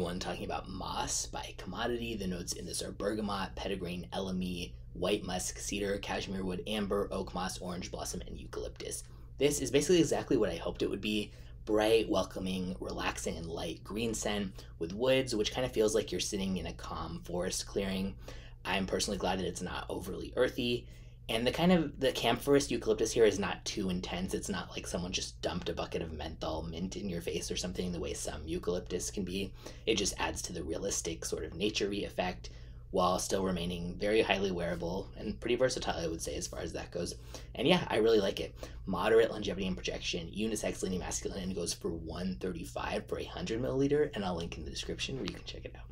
everyone, talking about moss by commodity. The notes in this are bergamot, petitgrain, elemi, white musk, cedar, cashmere wood, amber, oak moss, orange blossom, and eucalyptus. This is basically exactly what I hoped it would be bright, welcoming, relaxing, and light green scent with woods, which kind of feels like you're sitting in a calm forest clearing. I'm personally glad that it's not overly earthy. And the kind of the camphorous eucalyptus here is not too intense. It's not like someone just dumped a bucket of menthol mint in your face or something the way some eucalyptus can be. It just adds to the realistic sort of naturey effect while still remaining very highly wearable and pretty versatile, I would say, as far as that goes. And yeah, I really like it. Moderate longevity and projection, unisex leaning masculine, and goes for 135 for a 100 milliliter. And I'll link in the description where you can check it out.